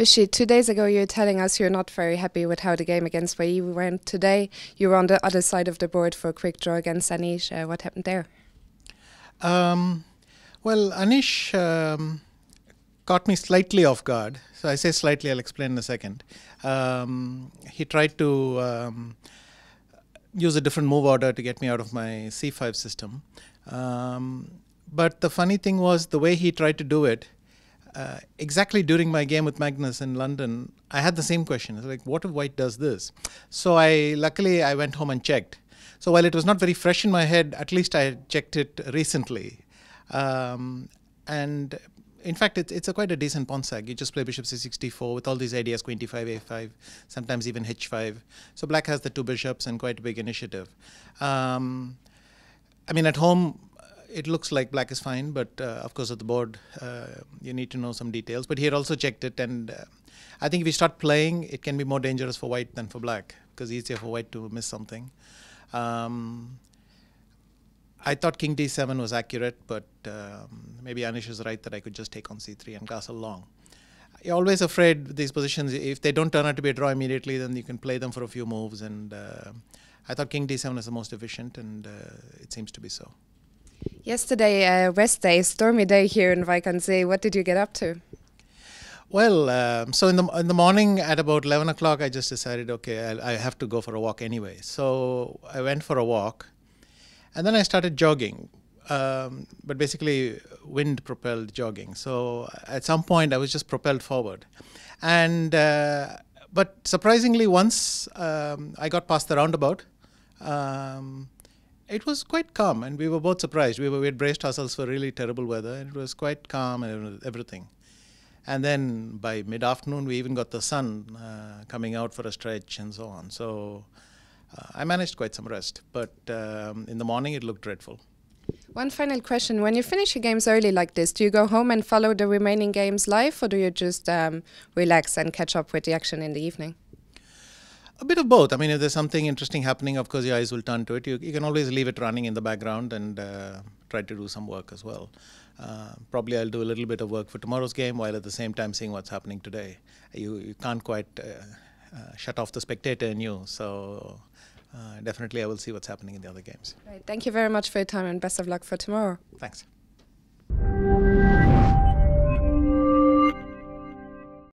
Vishy, two days ago you were telling us you're not very happy with how the game against YE went today. You were on the other side of the board for a quick draw against Anish. Uh, what happened there? Um, well, Anish um, caught me slightly off guard. So I say slightly, I'll explain in a second. Um, he tried to um, use a different move order to get me out of my c5 system. Um, but the funny thing was the way he tried to do it. Uh, exactly during my game with Magnus in London, I had the same question. It's like, what if White does this? So I luckily I went home and checked. So while it was not very fresh in my head, at least I checked it recently. Um, and in fact, it's, it's a quite a decent pawn sac. You just play bishop c64 with all these ideas, queen d5, a5, sometimes even h5. So black has the two bishops and quite a big initiative. Um, I mean, at home, it looks like black is fine, but uh, of course, at the board, uh, you need to know some details. But here also checked it, and uh, I think if you start playing, it can be more dangerous for white than for black because easier for white to miss something. Um, I thought king d7 was accurate, but um, maybe Anish is right that I could just take on c3 and castle long. You're always afraid these positions, if they don't turn out to be a draw immediately, then you can play them for a few moves. And uh, I thought king d7 is the most efficient, and uh, it seems to be so. Yesterday, uh, rest day, stormy day here in Wijk aan Zee. What did you get up to? Well, um, so in the in the morning at about eleven o'clock, I just decided, okay, I, I have to go for a walk anyway. So I went for a walk, and then I started jogging. Um, but basically, wind propelled jogging. So at some point, I was just propelled forward, and uh, but surprisingly, once um, I got past the roundabout. It was quite calm, and we were both surprised. We were we had braced ourselves for really terrible weather, and it was quite calm and everything. And then by mid afternoon, we even got the sun uh, coming out for a stretch and so on. So uh, I managed quite some rest, but um, in the morning it looked dreadful. One final question: When you finish your games early like this, do you go home and follow the remaining games live, or do you just um, relax and catch up with the action in the evening? A bit of both. I mean, if there's something interesting happening, of course, your eyes will turn to it. You, you can always leave it running in the background and uh, try to do some work as well. Uh, probably I'll do a little bit of work for tomorrow's game while at the same time seeing what's happening today. You, you can't quite uh, uh shut off the spectator in you. So uh, definitely I will see what's happening in the other games. Great. Thank you very much for your time and best of luck for tomorrow. Thanks.